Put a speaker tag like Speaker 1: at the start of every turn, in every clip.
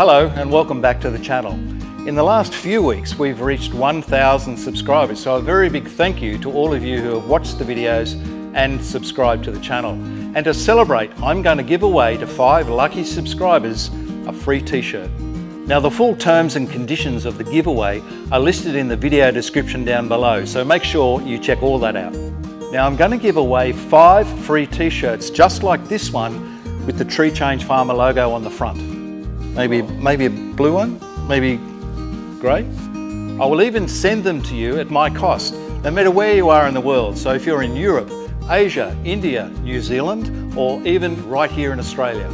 Speaker 1: Hello and welcome back to the channel. In the last few weeks we've reached 1,000 subscribers so a very big thank you to all of you who have watched the videos and subscribed to the channel. And to celebrate I'm going to give away to five lucky subscribers a free t-shirt. Now the full terms and conditions of the giveaway are listed in the video description down below so make sure you check all that out. Now I'm going to give away five free t-shirts just like this one with the Tree Change Farmer logo on the front. Maybe, maybe a blue one, maybe grey. I will even send them to you at my cost, no matter where you are in the world. So if you're in Europe, Asia, India, New Zealand, or even right here in Australia.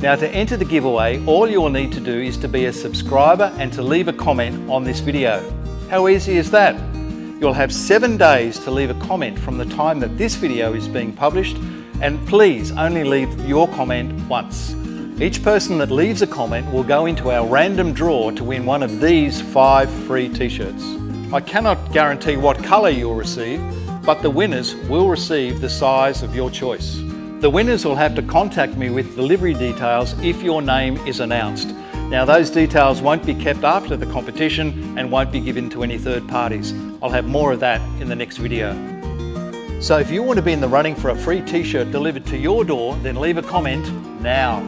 Speaker 1: Now to enter the giveaway, all you will need to do is to be a subscriber and to leave a comment on this video. How easy is that? You'll have seven days to leave a comment from the time that this video is being published and please only leave your comment once. Each person that leaves a comment will go into our random draw to win one of these five free t-shirts. I cannot guarantee what colour you'll receive, but the winners will receive the size of your choice. The winners will have to contact me with delivery details if your name is announced. Now those details won't be kept after the competition and won't be given to any third parties. I'll have more of that in the next video. So if you want to be in the running for a free t-shirt delivered to your door, then leave a comment now.